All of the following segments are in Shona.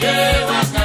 Yeah.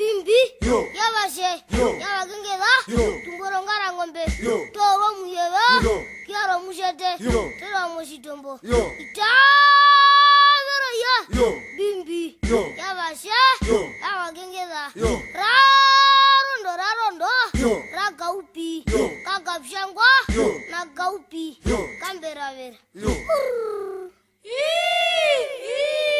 bimbi yabaje yabagengeba tungoro ngarangombe toro muyeba kiaro mujete toro mujitombo itagoro ya bimbi yabaje yabagengeba rarondo rarondo ragaupi kagabshangwa nagaupi kamberavera Yee! Yee!